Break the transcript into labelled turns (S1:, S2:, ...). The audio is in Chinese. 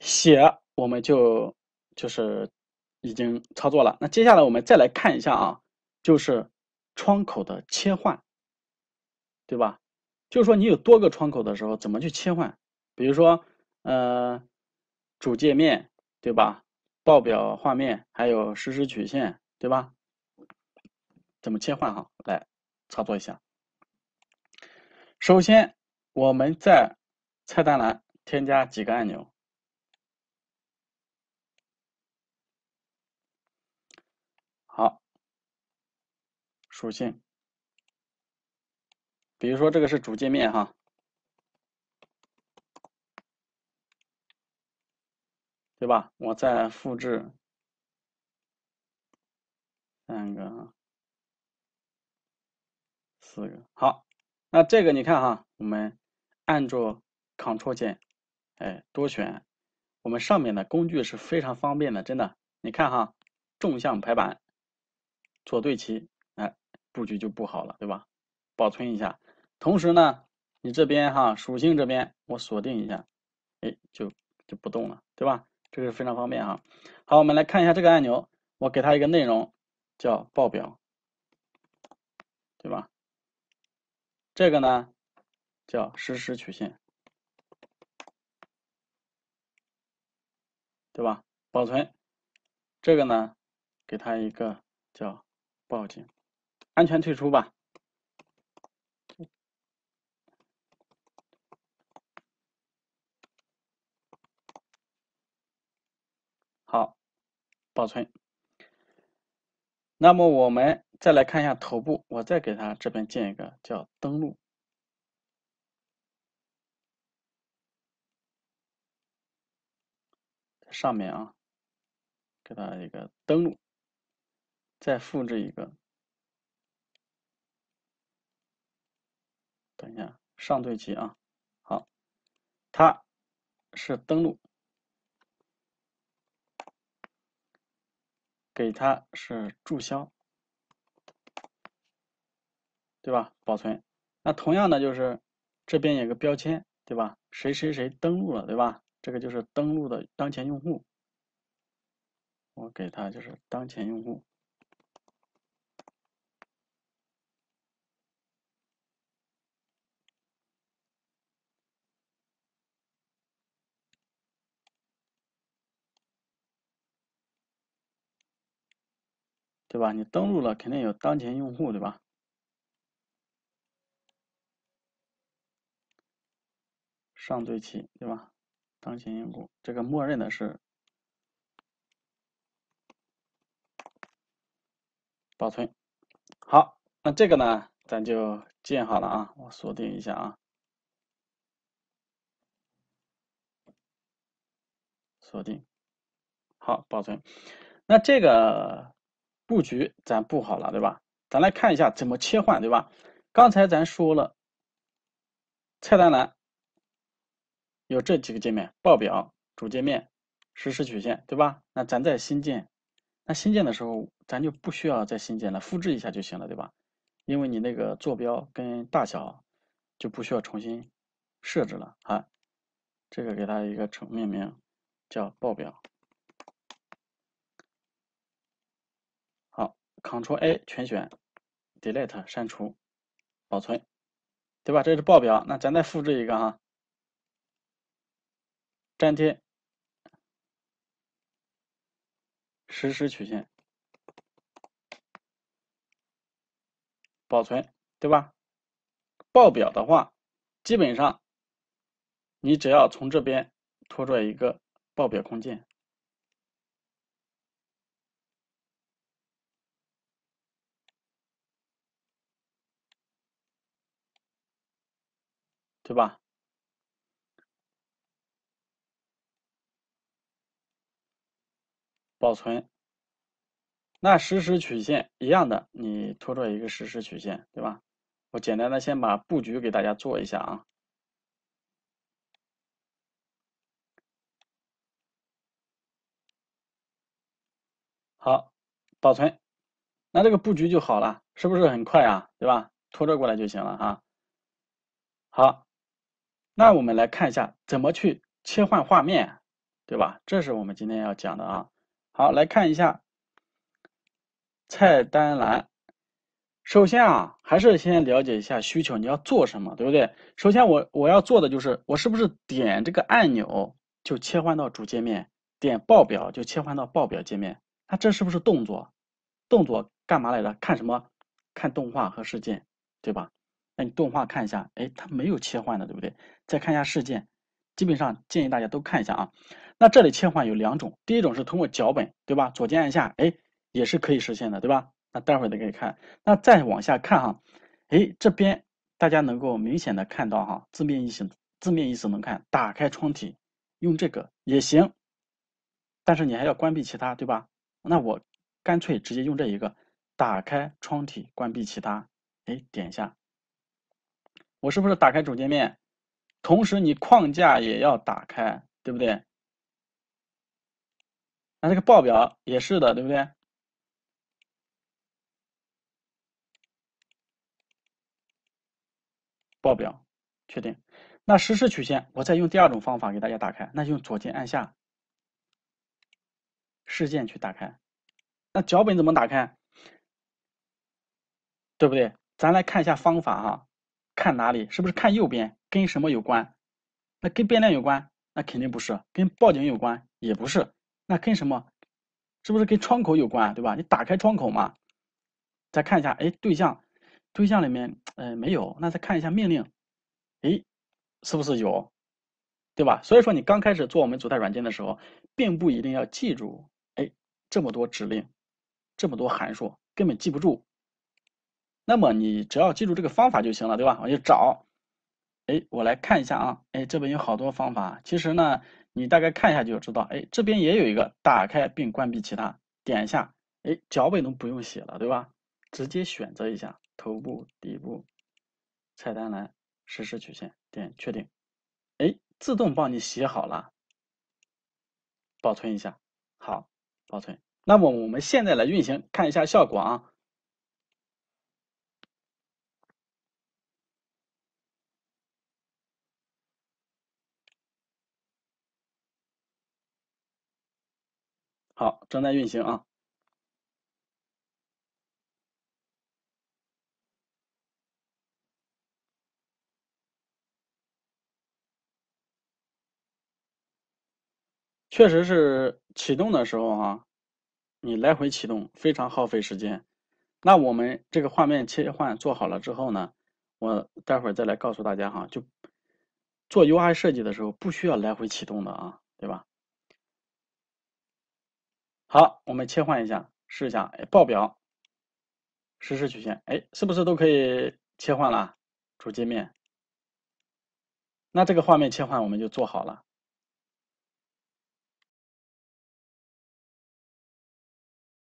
S1: 写我们就就是已经操作了。那接下来我们再来看一下啊，就是窗口的切换，对吧？就是说你有多个窗口的时候，怎么去切换？比如说，呃，主界面，对吧？报表画面，还有实时曲线，对吧？怎么切换哈？来操作一下。首先，我们在菜单栏添加几个按钮。好，属性，比如说这个是主界面哈，对吧？我再复制三个、四个，好，那这个你看哈，我们按住 Ctrl 键，哎，多选，我们上面的工具是非常方便的，真的，你看哈，纵向排版。左对齐，布局就不好了，对吧？保存一下，同时呢，你这边哈属性这边我锁定一下，哎，就就不动了，对吧？这个是非常方便哈。好，我们来看一下这个按钮，我给它一个内容叫报表，对吧？这个呢叫实时曲线，对吧？保存，这个呢给它一个叫。报警，安全退出吧。好，保存。那么我们再来看一下头部，我再给它这边建一个叫登录，上面啊，给它一个登录。再复制一个，等一下，上对齐啊，好，它是登录，给它是注销，对吧？保存。那同样的就是这边有个标签，对吧？谁谁谁登录了，对吧？这个就是登录的当前用户，我给他就是当前用户。对吧？你登录了，肯定有当前用户，对吧？上对齐，对吧？当前用户，这个默认的是保存。好，那这个呢，咱就建好了啊。我锁定一下啊，锁定，好，保存。那这个。布局咱布好了，对吧？咱来看一下怎么切换，对吧？刚才咱说了，菜单栏有这几个界面：报表、主界面、实时曲线，对吧？那咱在新建，那新建的时候，咱就不需要再新建了，复制一下就行了，对吧？因为你那个坐标跟大小就不需要重新设置了啊。这个给它一个称命名，叫报表。Ctrl A 全选，Delete 删除，保存，对吧？这是报表，那咱再复制一个哈，粘贴，实时曲线，保存，对吧？报表的话，基本上你只要从这边拖出来一个报表空间。对吧？保存。那实时曲线一样的，你拖出一个实时曲线，对吧？我简单的先把布局给大家做一下啊。好，保存。那这个布局就好了，是不是很快啊？对吧？拖着过来就行了啊。好。那我们来看一下怎么去切换画面，对吧？这是我们今天要讲的啊。好，来看一下菜单栏。首先啊，还是先了解一下需求，你要做什么，对不对？首先我我要做的就是，我是不是点这个按钮就切换到主界面，点报表就切换到报表界面？那这是不是动作？动作干嘛来着？看什么？看动画和事件，对吧？那你动画看一下，哎，它没有切换的，对不对？再看一下事件，基本上建议大家都看一下啊。那这里切换有两种，第一种是通过脚本，对吧？左键按下，哎，也是可以实现的，对吧？那待会儿再给你看。那再往下看哈，哎，这边大家能够明显的看到哈，字面意思，字面意思能看，打开窗体用这个也行，但是你还要关闭其他，对吧？那我干脆直接用这一个，打开窗体，关闭其他，哎，点一下。我是不是打开主界面？同时你框架也要打开，对不对？那这个报表也是的，对不对？报表确定。那实时曲线，我再用第二种方法给大家打开，那就用左键按下事件去打开。那脚本怎么打开？对不对？咱来看一下方法哈。看哪里？是不是看右边？跟什么有关？那跟变量有关？那肯定不是。跟报警有关？也不是。那跟什么？是不是跟窗口有关？对吧？你打开窗口嘛。再看一下，哎，对象，对象里面，呃，没有。那再看一下命令，哎，是不是有？对吧？所以说你刚开始做我们组态软件的时候，并不一定要记住，哎，这么多指令，这么多函数，根本记不住。那么你只要记住这个方法就行了，对吧？我就找，哎，我来看一下啊，哎，这边有好多方法。其实呢，你大概看一下就知道，哎，这边也有一个打开并关闭其他，点一下，哎，脚本都不用写了，对吧？直接选择一下头部、底部、菜单栏、实时曲线，点确定，哎，自动帮你写好了，保存一下，好，保存。那么我们现在来运行，看一下效果啊。好，正在运行啊。确实是启动的时候啊，你来回启动非常耗费时间。那我们这个画面切换做好了之后呢，我待会儿再来告诉大家哈，就做 UI 设计的时候不需要来回启动的啊，对吧？好，我们切换一下，试一下，哎，报表，实时曲线，哎，是不是都可以切换了？主界面，那这个画面切换我们就做好了。